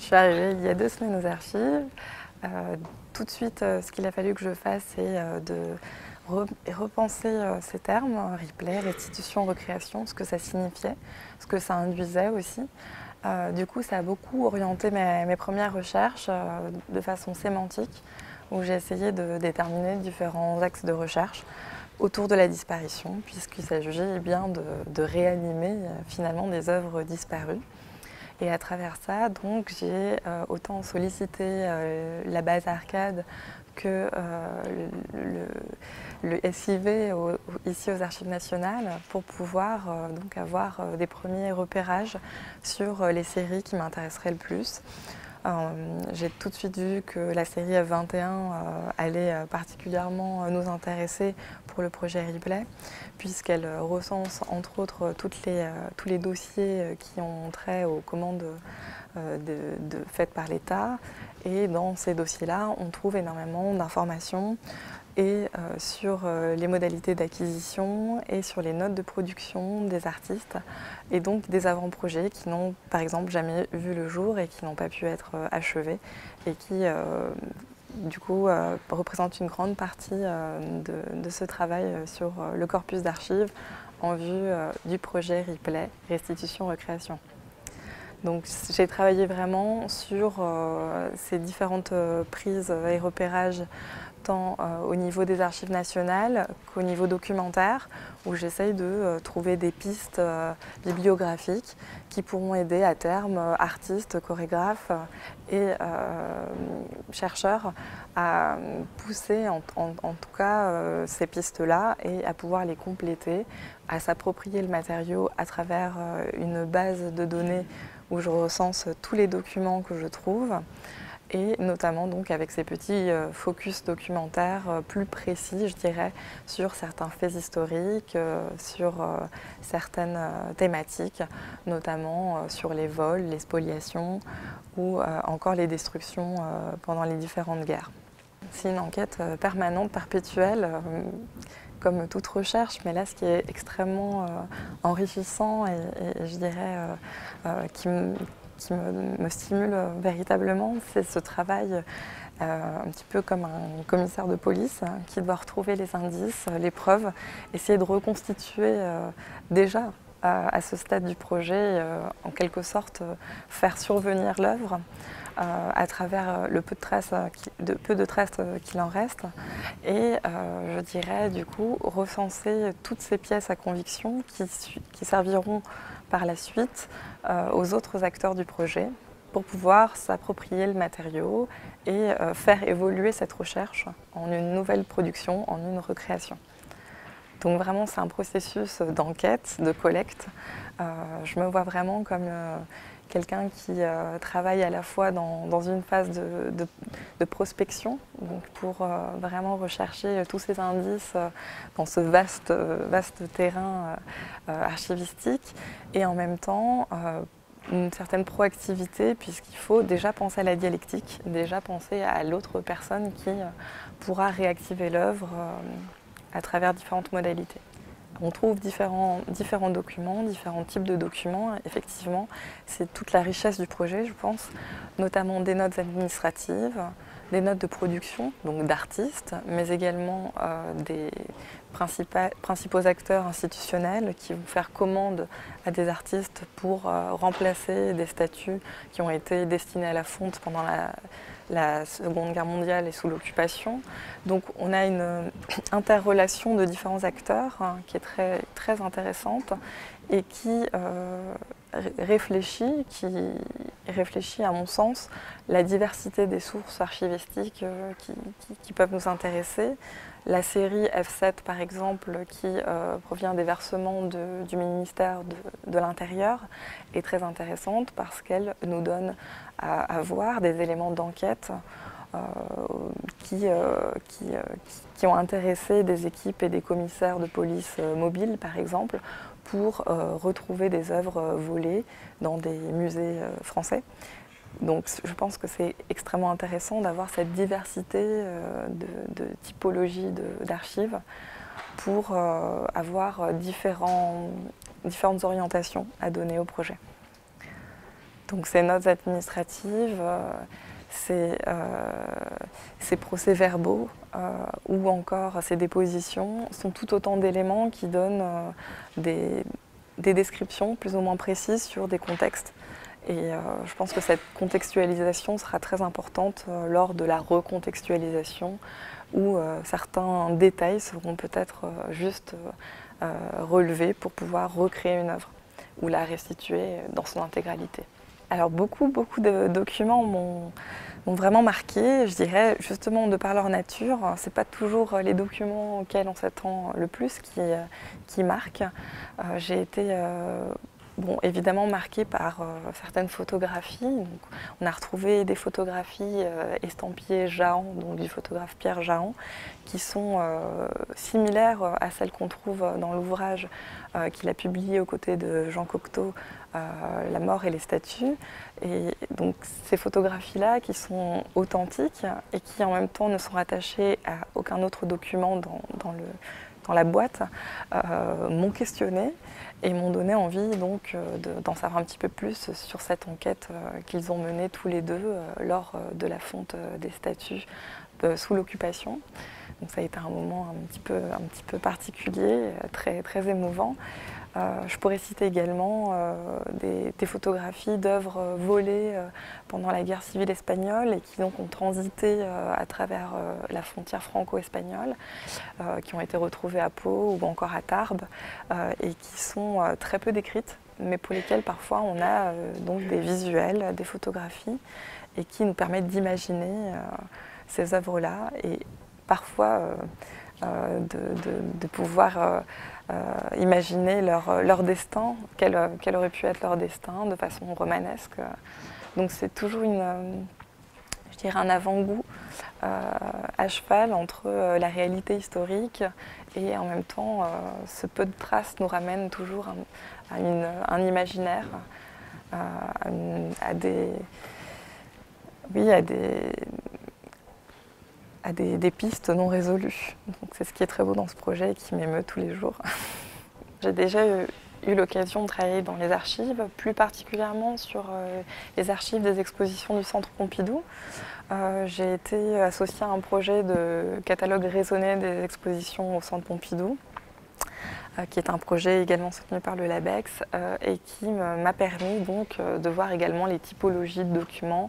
Je suis arrivée il y a deux semaines aux archives. Euh, tout de suite, euh, ce qu'il a fallu que je fasse, c'est euh, de repenser ces termes, replay, restitution, recréation, ce que ça signifiait, ce que ça induisait aussi. du coup, ça a beaucoup orienté mes, premières recherches de façon sémantique, où j'ai essayé de déterminer différents axes de recherche autour de la disparition, puisqu'il s'agit bien de, de réanimer finalement des œuvres disparues. Et à travers ça, donc, j'ai euh, autant sollicité euh, la base arcade que euh, le, SIV ici aux Archives nationales pour pouvoir donc avoir des premiers repérages sur les séries qui m'intéresseraient le plus. J'ai tout de suite vu que la série F21 allait particulièrement nous intéresser pour le projet Replay, puisqu'elle recense entre autres les, tous les dossiers qui ont trait aux commandes faites par l'État. Et dans ces dossiers-là, on trouve énormément d'informations et euh, sur euh, les modalités d'acquisition et sur les notes de production des artistes et donc des avant-projets qui n'ont par exemple jamais vu le jour et qui n'ont pas pu être euh, achevés et qui du coup représentent une grande partie de, ce travail sur le corpus d'archives en vue du projet Replay, Restitution Recréation. Donc j'ai travaillé vraiment sur ces différentes prises et repérages tant euh, au niveau des archives nationales qu'au niveau documentaire, où j'essaye de euh, trouver des pistes euh, bibliographiques qui pourront aider à terme artistes, chorégraphes et chercheurs à pousser en, tout cas ces pistes-là et à pouvoir les compléter, à s'approprier le matériau à travers une base de données où je recense tous les documents que je trouve et notamment donc avec ces petits euh, focus documentaires euh, plus précis, je dirais, sur certains faits historiques, euh, sur certaines thématiques, notamment sur les vols, les spoliations ou encore les destructions pendant les différentes guerres. C'est une enquête permanente, perpétuelle, comme toute recherche, mais là ce qui est extrêmement enrichissant et, je dirais qui qui me, stimule véritablement, c'est ce travail euh, un petit peu comme un commissaire de police hein, qui doit retrouver les indices, les preuves, essayer de reconstituer euh, déjà à, ce stade du projet, euh, en quelque sorte faire survenir l'œuvre à travers le peu de traces, peu de traces qu'il en reste, et je dirais du coup recenser toutes ces pièces à conviction qui serviront par la suite euh, aux autres acteurs du projet pour pouvoir s'approprier le matériau et euh, faire évoluer cette recherche en une nouvelle production, en une recréation. Donc vraiment c'est un processus d'enquête, de collecte. Euh, je me vois vraiment comme quelqu'un qui euh, travaille à la fois dans, une phase de, prospection, pour euh, vraiment rechercher tous ces indices euh, dans ce vaste terrain archivistique, et en même temps une certaine proactivité, puisqu'il faut déjà penser à la dialectique, déjà penser à l'autre personne qui pourra réactiver l'œuvre à travers différentes modalités. On trouve différents, documents, différents types de documents. Effectivement, c'est toute la richesse du projet, je pense, notamment des notes administratives, des notes de production, donc d'artistes, mais également euh, des principaux acteurs institutionnels qui vont faire commande à des artistes pour euh, remplacer des statuts qui ont été destinés à la fonte pendant la, la Seconde Guerre mondiale et sous l'occupation. Donc on a une interrelation de différents acteurs hein, qui est très, très intéressante et qui euh, réfléchit, qui réfléchit à mon sens la diversité des sources archivistiques euh, qui, peuvent nous intéresser. La série F7 par exemple qui euh, provient des versements du ministère de, l'Intérieur est très intéressante parce qu'elle nous donne à, voir des éléments d'enquête qui, qui, qui, ont intéressé des équipes et des commissaires de police mobiles par exemple pour euh, retrouver des œuvres euh, volées dans des musées euh, français. Donc je pense que c'est extrêmement intéressant d'avoir cette diversité de, typologies d'archives pour avoir différentes orientations à donner au projet. Donc ces notes administratives, ces, procès-verbaux ou encore ces dépositions sont tout autant d'éléments qui donnent des, des descriptions plus ou moins précises sur des contextes. Et euh, je pense que cette contextualisation sera très importante euh, lors de la recontextualisation où euh, certains détails seront peut-être juste relevés pour pouvoir recréer une œuvre ou la restituer dans son intégralité. Alors beaucoup, beaucoup de documents m'ont vraiment marqué, je dirais justement de par leur nature. Ce n'est pas toujours les documents auxquels on s'attend le plus qui, qui marquent. J'ai été bon, évidemment marqué par euh, certaines photographies. on a retrouvé des photographies euh, estampillées Jahan, donc du photographe Pierre Jahan, qui sont euh, similaires à celles qu'on trouve dans l'ouvrage qu'il a publié aux côtés de Jean Cocteau, La mort et les statues. Et donc ces photographies-là, qui sont authentiques et qui en même temps ne sont rattachées à aucun autre document dans, la boîte, m'ont questionné et m'ont donné envie donc euh, d'en savoir un petit peu plus sur cette enquête euh, qu'ils ont menée tous les deux euh, lors de la fonte des statues sous l'occupation. Donc ça a été un moment un petit peu, particulier, très émouvant. Euh, je pourrais citer également euh, des, photographies d'œuvres volées euh, pendant la guerre civile espagnole et qui donc ont transité à travers la frontière franco-espagnole, qui ont été retrouvées à Pau ou encore à Tarbes et qui sont très peu décrites, mais pour lesquelles parfois on a donc des visuels, des photographies et qui nous permettent d'imaginer ces œuvres-là et parfois de, pouvoir imaginer leur, leur destin, quel, quel, aurait pu être leur destin de façon romanesque. Donc c'est toujours une, je dirais un avant-goût euh, à cheval entre euh, la réalité historique et en même temps ce peu de traces nous ramène toujours à, un imaginaire, à, des, oui, à des, à des, pistes non résolues. c'est ce qui est très beau dans ce projet et qui m'émeut tous les jours. J'ai déjà eu, l'occasion de travailler dans les archives, plus particulièrement sur euh, les archives des expositions du Centre Pompidou. Euh, j'ai été associée à un projet de catalogue raisonné des expositions au Centre Pompidou euh, qui est un projet également soutenu par le LABEX et qui m'a permis donc de voir également les typologies de documents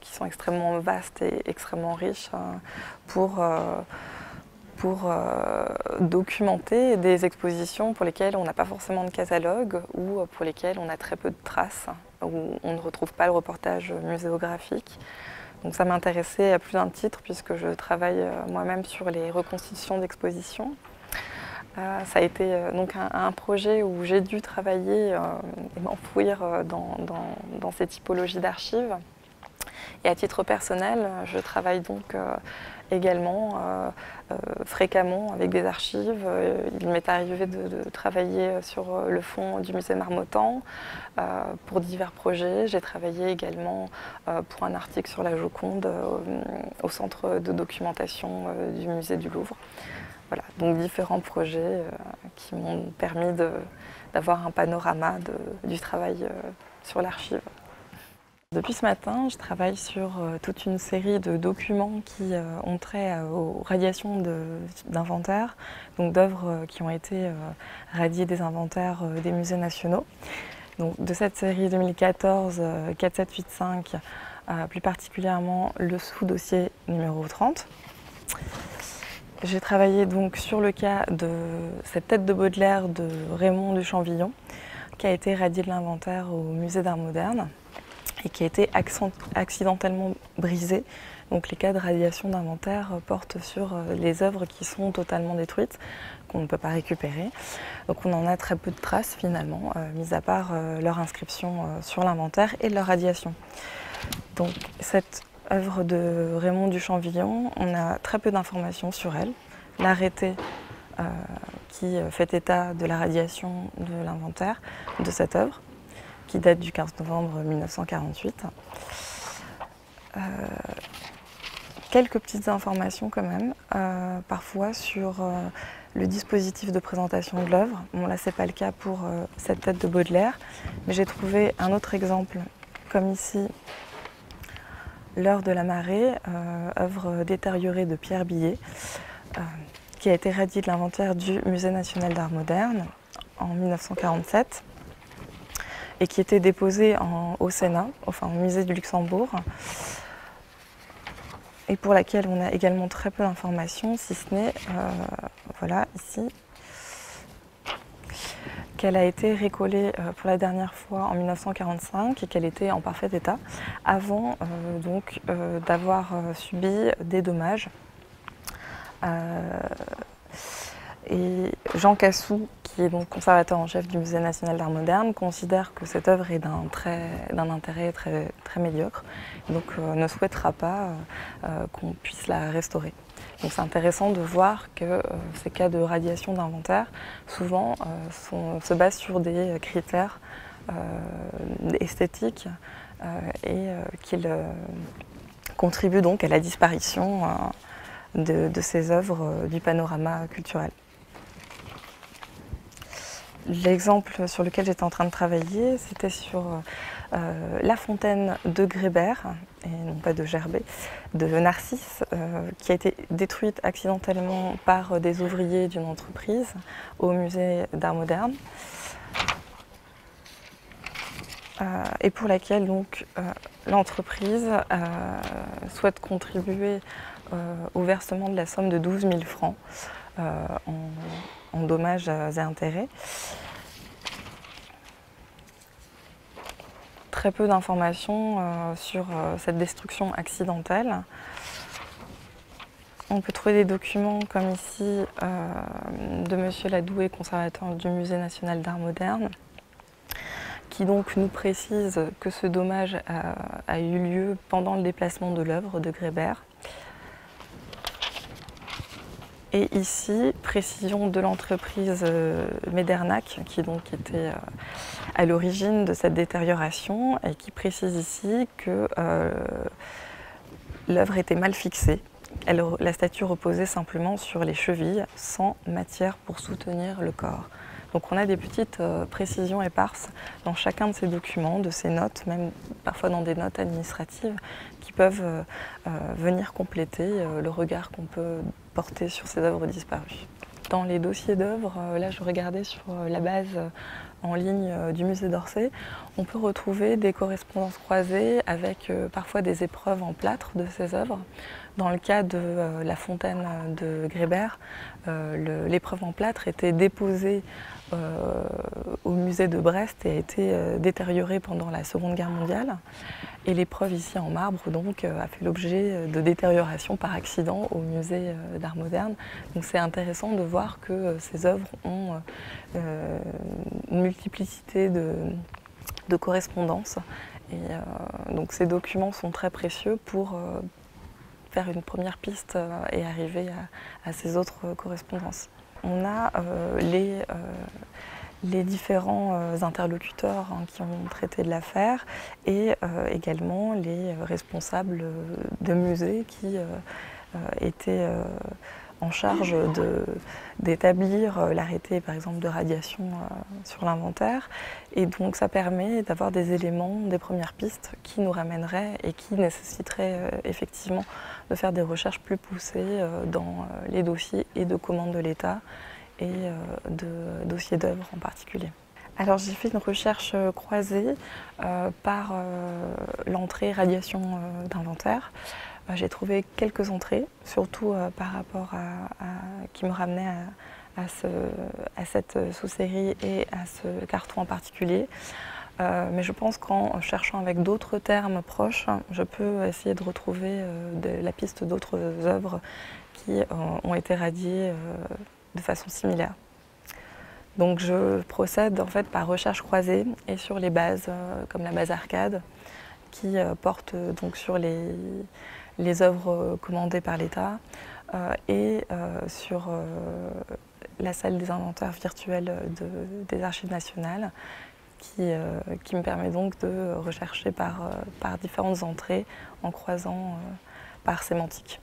qui sont extrêmement vastes et extrêmement riches hein, pour, euh, pour euh, documenter des expositions pour lesquelles on n'a pas forcément de catalogue ou pour lesquelles on a très peu de traces, où on ne retrouve pas le reportage muséographique. Donc ça m'intéressait à plus d'un titre puisque je travaille moi-même sur les reconstitutions d'expositions. ça a été donc un, projet où j'ai dû travailler et m'enfouir dans, dans, ces typologies d'archives. Et à titre personnel, je travaille donc euh, également euh, euh, fréquemment avec des archives. il m'est arrivé de, travailler sur le fond du musée Marmottan pour divers projets. J'ai travaillé également pour un article sur la Joconde au centre de documentation du musée du Louvre. Voilà, donc différents projets qui m'ont permis d'avoir un panorama du travail sur l'archive. Depuis ce matin, je travaille sur euh, toute une série de documents qui euh, ont trait euh, aux radiations d'inventaires, donc d'œuvres qui ont été radiées des inventaires des musées nationaux. Donc, de cette série 2014 4785, plus particulièrement le sous-dossier numéro 30. J'ai travaillé donc sur le cas de cette tête de Baudelaire de Raymond du Champvillon, qui a été radiée de l'inventaire au musée d'art moderne et qui a été accidentellement brisé. Donc les cas de radiation d'inventaire portent sur euh, les œuvres qui sont totalement détruites, qu'on ne peut pas récupérer. Donc on en a très peu de traces finalement, euh, mis à part euh, leur inscription sur l'inventaire et leur radiation. Donc cette œuvre de Raymond Duchampvillon, on a très peu d'informations sur elle. L'arrêté qui fait état de la radiation de l'inventaire de cette œuvre qui date du 15 novembre 1948. Euh, quelques petites informations quand même, euh, parfois sur euh, le dispositif de présentation de l'œuvre. Bon là c'est pas le cas pour cette tête de Baudelaire, mais j'ai trouvé un autre exemple comme ici L'heure de la marée, œuvre détériorée de Pierre Billet, qui a été radiée de l'inventaire du Musée national d'art moderne en 1947 et qui était déposée au Sénat, enfin au musée du Luxembourg et pour laquelle on a également très peu d'informations, si ce n'est, euh, voilà, ici, qu'elle a été récollée euh, pour la dernière fois en 1945 et qu'elle était en parfait état avant euh, donc d'avoir subi des dommages. Et Jean Cassou, qui est donc conservateur en chef du Musée national d'art moderne, considère que cette œuvre est d'un intérêt très, très médiocre, donc euh, ne souhaitera pas euh, euh, qu'on puisse la restaurer. Donc c'est intéressant de voir que ces cas de radiation d'inventaire, souvent, se basent sur des critères esthétiques et qu'ils contribuent donc à la disparition de, de ces œuvres du panorama culturel. L'exemple sur lequel j'étais en train de travailler, c'était sur euh, la fontaine de Grébert, et non pas de Gerbet, de Narcisse, euh, qui a été détruite accidentellement par des ouvriers d'une entreprise au musée d'art moderne. Euh, et pour laquelle donc l'entreprise souhaite contribuer au versement de la somme de 12 000 francs en, en dommages et intérêts. Très peu d'informations euh, sur euh, cette destruction accidentelle. On peut trouver des documents comme ici euh, de M. Ladoué, conservateur du Musée national d'art moderne, qui donc nous précise que ce dommage a eu lieu pendant le déplacement de l'œuvre de Grébert. Et ici, précision de l'entreprise euh, Médernac, qui donc était euh, à l'origine de cette détérioration et qui précise ici que euh, l'œuvre était mal fixée. la statue reposait simplement sur les chevilles, sans matière pour soutenir le corps. Donc on a des petites précisions éparses dans chacun de ces documents, de ces notes, même parfois dans des notes administratives, qui peuvent venir compléter le regard qu'on peut porter sur ces œuvres disparues. Dans les dossiers d'œuvres, euh, là je regardais sur euh, la base euh, en ligne du musée d'Orsay, on peut retrouver des correspondances croisées avec parfois des épreuves en plâtre de ces œuvres. Dans le cas de la fontaine de Grébert, l'épreuve en plâtre était déposée au musée de Brest et a été détériorée pendant la Seconde Guerre mondiale. Et l'épreuve ici en marbre donc, euh, a fait l'objet euh, de détérioration par accident au musée euh, d'art moderne. Donc c'est intéressant de voir que ces œuvres ont une multiplicité de, correspondances. Et donc ces documents sont très précieux pour faire une première piste et arriver à, à ces autres correspondances. On a les les différents euh, interlocuteurs hein, qui ont traité de l'affaire et euh, également les responsables de musées qui euh, étaient en charge d'établir l'arrêté par exemple de radiation sur l'inventaire. Et donc ça permet d'avoir des éléments, des premières pistes qui nous ramèneraient et qui nécessiteraient effectivement de faire des recherches plus poussées dans les dossiers et de commandes de l'État et euh, de dossiers d'œuvres en particulier. Alors j'ai fait une recherche euh, croisée euh, par l'entrée radiation d'inventaire. j'ai trouvé quelques entrées, surtout par rapport à, qui me ramenaient à, ce, à cette sous-série et à ce carton en particulier. mais je pense qu'en cherchant avec d'autres termes proches, je peux essayer de retrouver la piste d'autres œuvres qui ont été radiées de façon similaire. Donc je procède en fait par recherche croisée et sur les bases euh, comme la base arcade qui euh, porte euh, donc sur les, les œuvres commandées par l'État et sur la salle des inventaires virtuels des archives nationales qui, me permet donc de rechercher par différentes entrées en croisant par sémantique.